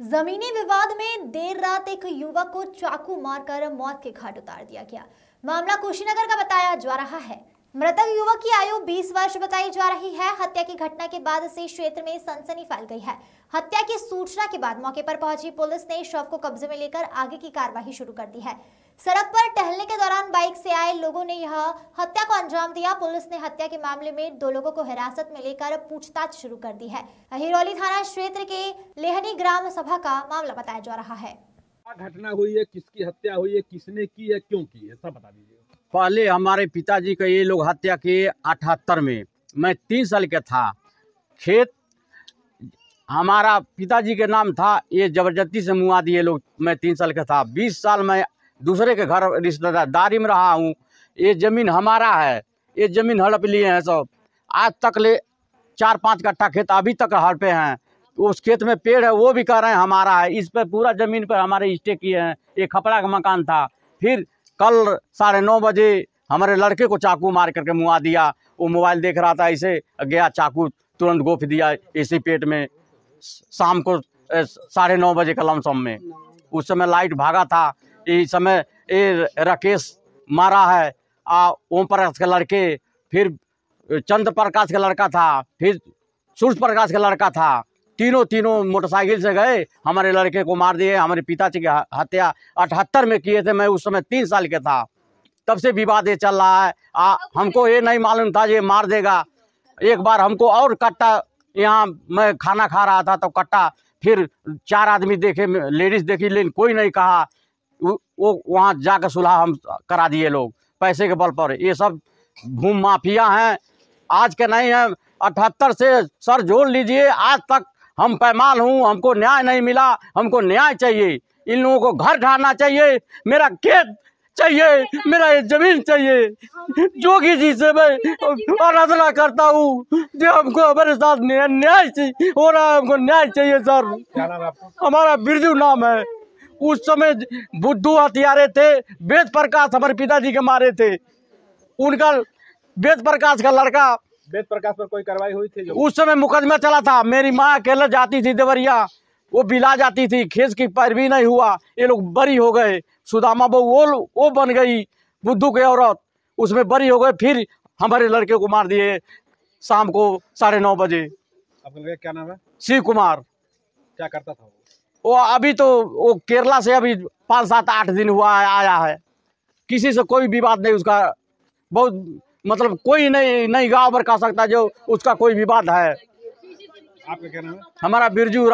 जमीनी विवाद में देर रात एक युवक को चाकू मारकर मौत के घाट उतार दिया गया। मामला कुशीनगर का बताया जा रहा है। मृतक युवक की आयु 20 वर्ष बताई जा रही है। हत्या की घटना के बाद से क्षेत्र में सनसनी फैल गई है। हत्या की सूचना के बाद मौके पर पहुँची पुलिस ने शव को कब्जे में लेकर आगे की कार्रवाई शुरू कर दी है। सड़क पर टहलने के दौरान बाइक से आए लोगों ने यह हत्या को अंजाम दिया। पुलिस ने हत्या के मामले में दो लोगों को हिरासत में लेकर पूछताछ शुरू कर दी है। हिरौली थाना क्षेत्र के लेहनी ग्राम सभा का मामला बताया जा रहा है। घटना हुई है? किसकी हत्या हुई है? किसने की है? क्यों की है? सब बता दीजिए पहले हमारे पिताजी का ये लोग हत्या किए अठहत्तर में। मैं तीन साल का था। खेत, हमारा पिताजी के नाम था, ये ज़बरदस्ती से मुआ दिए लोग, मैं तीन साल का था। बीस साल मैं दूसरे के घर रिश्तेदारी में रहा हूँ। ये ज़मीन हमारा है। ये ज़मीन हड़प लिए हैं सब। आज तक ले चार पाँच कट्ठा खेत अभी तक हड़पे हैं। उस खेत में पेड़ है, वो भी कह रहे हैं हमारा है। इस पर पूरा ज़मीन पर हमारे स्टे किए हैं। ये खपड़ा का मकान था। फिर कल साढ़े नौ बजे हमारे लड़के को चाकू मार करके मुआ दिया। वो मोबाइल देख रहा था ऐसे गया चाकू तुरंत गोफ दिया इसी पेट में। शाम को साढ़े नौ बजे का लमसम में। उस समय लाइट भागा था। इस समय ये राकेश मारा है। आ, ओम प्रकाश के लड़के, फिर चंद्र प्रकाश का लड़का था, फिर सूर्य प्रकाश का लड़का था। तीनों तीनों मोटरसाइकिल से गए हमारे लड़के को मार दिए हमारे पिताजी की हत्या अठहत्तर में किए थे मैं उस समय तीन साल के था। तब से विवाद ये चल रहा है। आ, हमको ये नहीं मालूम था ये मार देगा। एक बार हमको और कट्टा यहाँ मैं खाना खा रहा था तो कट्टा फिर चार आदमी देखे लेडीज़ देखी लेकिन कोई नहीं कहा। वो वहाँ जाकर सुलह हम करा दिए लोग पैसे के बल पर। ये सब भूम माफिया हैं। आज के नहीं हैं। अठहत्तर से सर जोड़ लीजिए आज तक हम पैमाल हूँ हमको न्याय नहीं मिला हमको न्याय चाहिए। इन लोगों को घर ढाना चाहिए मेरा खेत चाहिए मेरा ये ज़मीन चाहिए। जोगी जी से मैं आराधना करता हूँ जो हमको हमारे साथ न्याय चाहिए हो रहा है हमको न्याय चाहिए सर। हमारा बिरजू नाम है। उस समय बुद्धू हथियारे थे वेद प्रकाश हमारे पिताजी के मारे थे। उनका वेद प्रकाश का लड़का वेद प्रकाश पर कोई कार्रवाई हुई थी उस समय मुकदमा चला था। मेरी माँ अकेले जाती थी देवरिया। वो बिला जाती थी। खेत की पैरवी नहीं हुआ। ये लोग बरी हो गए। सुदामा बहू वो वो बन गई बुद्धू की औरत। उसमें बरी हो गए। फिर हमारे लड़के को मार दिए शाम को साढ़े नौ बजे। आपका लड़का क्या नाम है? शिव कुमार। क्या करता था वो? वो अभी तो वो केरला से अभी पाँच सात आठ दिन हुआ है आया है। किसी से कोई विवाद नहीं उसका। बहुत मतलब कोई नहीं नहीं गाँव भर कह सकता जो उसका कोई विवाद है। आपका क्या नाम है? हमारा बिरजू